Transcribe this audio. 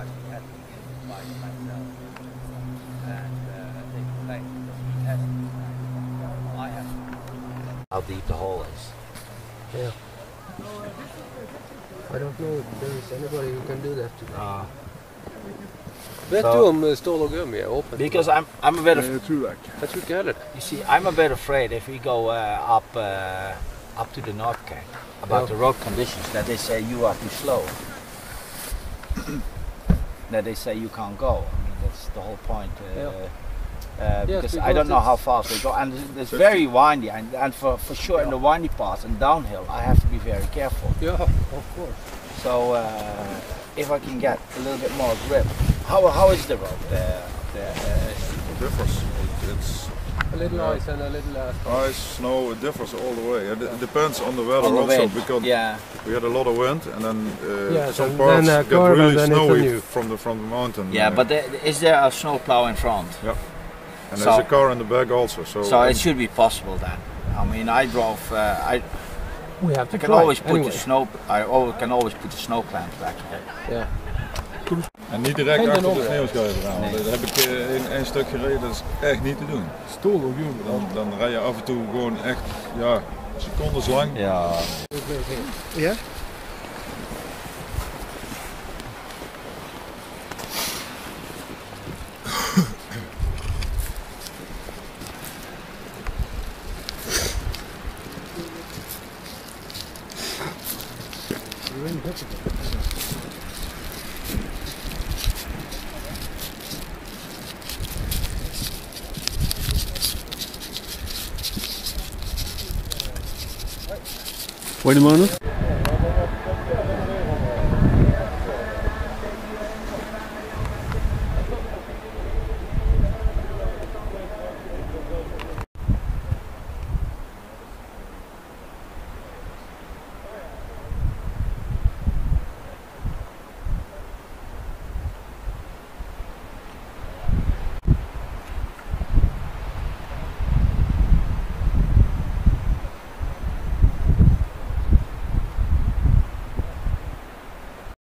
largely had to be by myself. And uh, I think thanks to the I have how deep the hole is. Yeah. I don't know if there is anybody who can do that to me. Uh, Vet so, du om uh, stål open? Because I'm, I'm a bit... Uh, true that. Jag You see, I'm a bit afraid if we go uh, up, uh, up to the North Cape about no. the road conditions that they say you are too slow that they say you can't go. I mean, that's the whole point. Uh, Yeah. uh, because I because don't know how fast they go, and it's- it's very windy, and, and for, for sure in the windy parts and downhill, I have to be very careful. Yeah, of course. So uh, if I can get a little bit more grip, how how is the road there? there? Uh, It differs. It, it's A little Yeah. ice and a little asphalt. ice, snow, it differs all the way. It, it depends on the weather on the also wind. because yeah. we had a lot of wind and then uh, Yes, some and parts then, uh, get really then snowy from the from the mountain. Yeah, uh, but there, is there a snow plow in front? Yeah. And so- there's a car in the back also. So, So it should be possible then. I mean, I drove. Uh, I, We have to I can always put anyway. the snow. I always, can always put the snow clamp back. Yeah. En niet direct achter de sneeuwschuiver aan. want. Dat heb ik eh, in één stuk gereden, dat is echt niet te doen. Gummi. Dan, dan rij je af en toe gewoon echt ja, secondes lang. Ja. Ja? a moment.